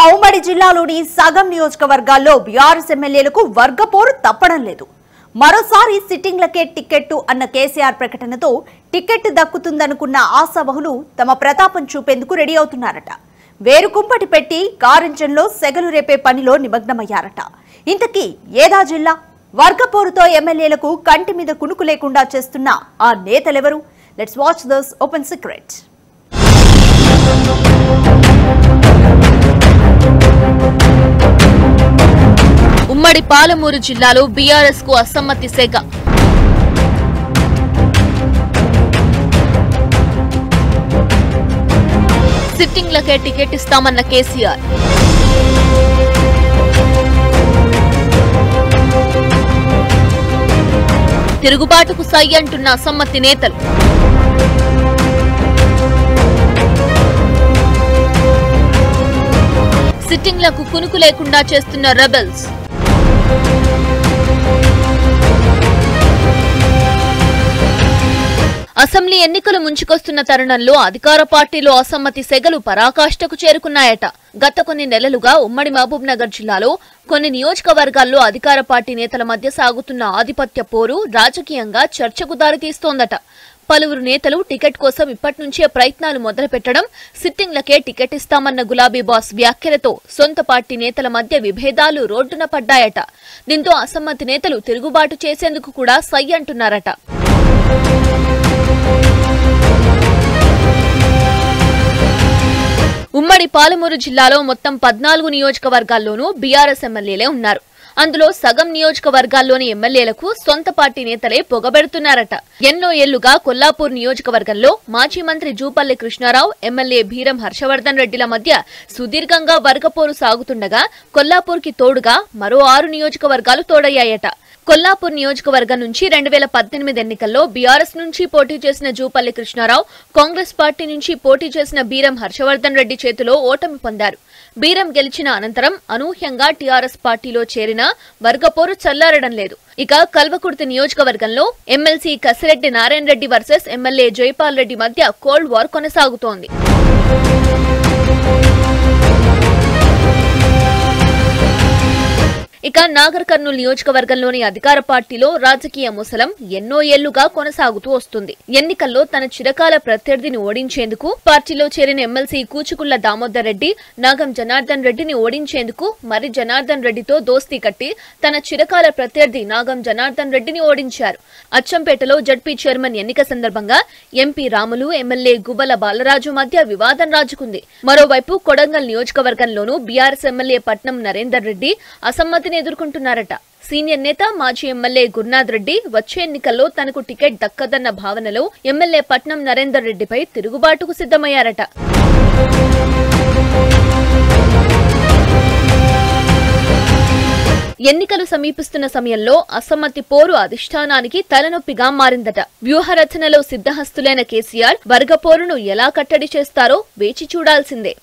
ఆ ఉమ్మడి జిల్లాలోని సగం నియోజకవర్గాల్లో బీఆర్ఎస్ ఎమ్మెల్యేలకు వర్గపోరు తప్పడం లేదు. మరోసారి సిట్టింగ్లకే టికెట్టు అన్న కేసీఆర్ ప్రకటనతో టికెట్ దక్కుతుందనుకున్న ఆశావహులు తమ ప్రతాపం చూపేందుకు రెడీ అవుతున్నారట. వేరుకుంపటి పెట్టి కారింజన్లో సెగలు రేపే పనిలో నిమగ్నమయ్యారట. ఇంతకీ ఏదా జిల్లా? వర్గపోరుతో ఎమ్మెల్యేలకు కంటి మీద కునుకు లేకుండా చేస్తున్న ఆ నేతలెవరు? Let's watch this open secret ఉమ్మడి పాలమూరు జిల్లాలో బీఆర్ఎస్కు అసమ్మతి సెగ సిట్టింగ్లకే టికెట్ ఇస్తామన్న కేసీఆర్. తిరుగుబాటుకు సై అంటున్న అసమ్మతి నేతలు. సిట్టింగ్లకు కునుకు లేకుండా చేస్తున్న రెబెల్స్ అసెంబ్లీ ఎన్నికలు ముంచుకొస్తున్న తరుణంలో అధికార పార్టీలో అసమ్మతి సెగలు పరాకాష్ఠకు చేరుకున్నాయట. గత కొన్ని నెలలుగా ఉమ్మడి మహబూబ్ నగర్ జిల్లాలో కొన్ని నియోజకవర్గాల్లో అధికార పార్టీ నేతల మధ్య సాగుతున్న ఆధిపత్య పోరు రాజకీయంగా చర్చకు దారితీస్తోందట. పలువురు నేతలు టికెట్ కోసం ఇప్పటినుంచే ప్రయత్నాలు మొదలుపెట్టడం సిట్టింగ్లకే టికెట్ ఇస్తామన్న గులాబీ బాస్ వ్యాఖ్యలతో సొంత పార్టీ నేతల మధ్య విభేదాలు రోడ్డున పడ్డాయట. దీంతో అసమ్మతి నేతలు తిరుగుబాటు చేసేందుకు కూడా సై అంటున్నారట. ఉమ్మడి పాలమూరు జిల్లాలో మొత్తం పద్నాలుగు నియోజకవర్గాల్లోనూ బీఆర్ఎస్ ఎమ్మెల్యేలే ఉన్నారు. అందులో సగం నియోజకవర్గాల్లోని ఎమ్మెల్యేలకు సొంత పార్టీ నేతలే పొగబెడుతున్నారట. ఎన్నో ఏళ్ళుగా కొల్లాపూర్ నియోజకవర్గంలో మాజీ మంత్రి జూపల్లి కృష్ణారావు ఎమ్మెల్యే భీరం హర్షవర్ధన్ రెడ్డిల మధ్య సుదీర్ఘంగా వర్గపోరు సాగుతుండగా కొల్లాపూర్కి తోడుగా మరో ఆరు నియోజకవర్గాలు తోడయ్యాయట. కొల్లాపూర్ నియోజకవర్గం నుంచి రెండు వేల పద్దెనిమిది ఎన్నికల్లో బీఆర్ఎస్ నుంచి పోటీ చేసిన జూపల్లి కృష్ణారావు కాంగ్రెస్ పార్టీ నుంచి పోటీ చేసిన బీరం హర్షవర్ధన్ రెడ్డి చేతిలో ఓటమి పొందారు. బీరం గెలిచిన అనంతరం అనూహ్యంగా టీఆర్ఎస్ పార్టీలో చేరిన వర్గపోరు చల్లారడం లేదు. ఇక కల్వకుర్తి నియోజకవర్గంలో MLC Kasireddy Narayana Reddy versus MLA Jaipal Reddy మధ్య కోల్డ్ వార్ కొనసాగుతోంది. ఇక నాగర్ కర్నూలు నియోజకవర్గంలోని అధికార పార్టీలో రాజకీయ ముసలం ఎన్నో ఏళ్ళుగా కొనసాగుతూ వస్తుంది. ఎన్నికల్లో తన చిరకాల ప్రత్యర్థిని ఓడించేందుకు పార్టీలో చేరిన ఎమ్మెల్సీ కూచుకుళ్ళ దామోదర్ రెడ్డి నాగం జనార్దన్ రెడ్డిని ఓడించేందుకు మరి జనార్దన్ రెడ్డితో దోస్తీ కట్టి తన చిరకాల ప్రత్యర్థి నాగం జనార్దన్ రెడ్డిని ఓడించారు. అచ్చంపేటలో జడ్పీ చైర్మన్ ఎన్నిక సందర్భంగా ఎంపీ రాములు ఎమ్మెల్యే గుబల బాలరాజు మధ్య వివాదం రాజుకుంది. మరోవైపు కొడంగల్ నియోజకవర్గంలోనూ బీఆర్ఎస్ ఎమ్మెల్యే పట్నం నరేందర్ రెడ్డి అసమ్మతిని ఎదుర్కొంటున్నారట. సీనియర్ నేత మాజీ ఎమ్మెల్యే గురునాథ్ రెడ్డి వచ్చే ఎన్నికల్లో తనకు టికెట్ దక్కదన్న భావనలో ఎమ్మెల్యే పట్నం నరేందర్ రెడ్డిపై తిరుగుబాటుకు సిద్ధమయ్యారట. ఎన్నికలు సమీపిస్తున్న సమయంలో అసమ్మతి పోరు అధిష్టానానికి తలనొప్పిగా మారిందట. వ్యూహరచనలో సిద్ధహస్తులైన కేసీఆర్ వర్గపోరును ఎలా కట్టడి చేస్తారో వేచి చూడాల్సిందే.